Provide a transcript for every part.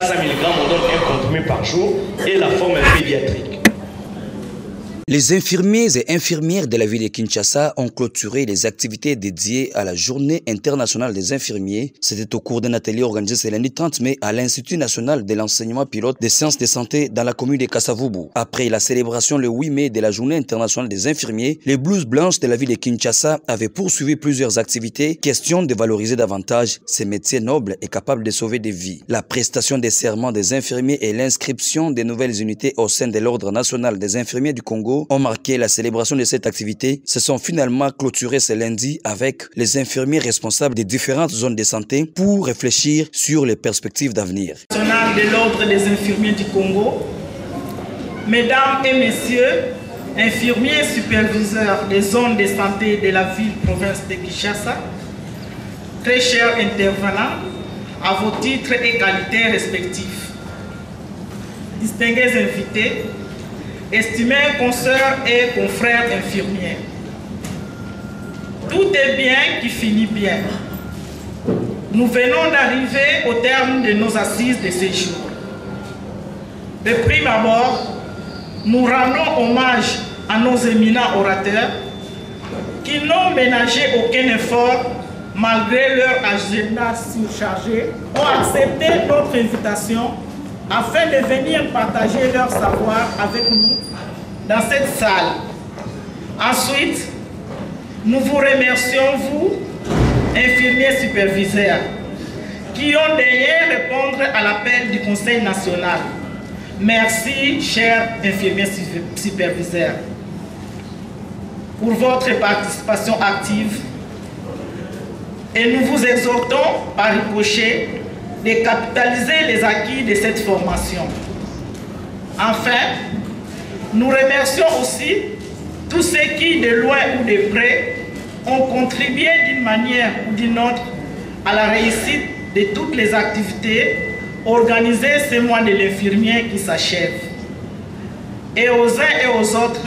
500 mg, on donne un comprimé par jour et la forme est pédiatrique. Les infirmiers et infirmières de la ville de Kinshasa ont clôturé les activités dédiées à la Journée internationale des infirmiers. C'était au cours d'un atelier organisé ce lundi 30 mai à l'Institut national de l'enseignement pilote des sciences de santé dans la commune de Kassavubu. Après la célébration le 8 mai de la Journée internationale des infirmiers, les blouses blanches de la ville de Kinshasa avaient poursuivi plusieurs activités, question de valoriser davantage ces métiers nobles et capables de sauver des vies. La prestation des serments des infirmiers et l'inscription des nouvelles unités au sein de l'Ordre national des infirmiers du Congo ont marqué la célébration de cette activité se sont finalement clôturés ce lundi avec les infirmiers responsables des différentes zones de santé pour réfléchir sur les perspectives d'avenir. de l'Ordre des infirmiers du Congo, Mesdames et Messieurs, infirmiers superviseurs des zones de santé de la ville-province de Kinshasa, très chers intervenants, à vos titres et qualités respectifs, distingués invités, estimés consoeurs et confrères infirmiers. Tout est bien qui finit bien. Nous venons d'arriver au terme de nos assises de séjour. De prime abord, nous rendons hommage à nos éminents orateurs qui n'ont ménagé aucun effort malgré leur agenda surchargé, ont accepté notre invitation afin de venir partager leur savoir avec nous dans cette salle. Ensuite, nous vous remercions, vous, infirmiers superviseurs, qui ont d'ailleurs répondre à l'appel du Conseil national. Merci, chers infirmiers superviseurs, pour votre participation active et nous vous exhortons par ricochet de capitaliser les acquis de cette formation. Enfin, nous remercions aussi tous ceux qui, de loin ou de près, ont contribué d'une manière ou d'une autre à la réussite de toutes les activités organisées ce mois de l'infirmier qui s'achève. Et aux uns et aux autres,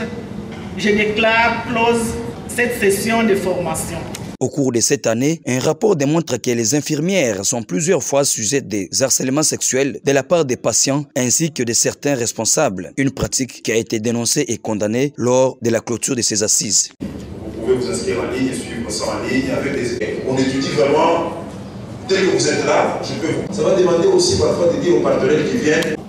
je déclare close cette session de formation. Au cours de cette année, un rapport démontre que les infirmières sont plusieurs fois sujettes des harcèlements sexuels de la part des patients ainsi que de certains responsables, une pratique qui a été dénoncée et condamnée lors de la clôture de ces assises. Vous pouvez vous inscrire en ligne, suivre ça en ligne avec des... On étudie vraiment, dès que vous êtes là, je peux... Ça va demander aussi parfois de dire aux partenaires qui viennent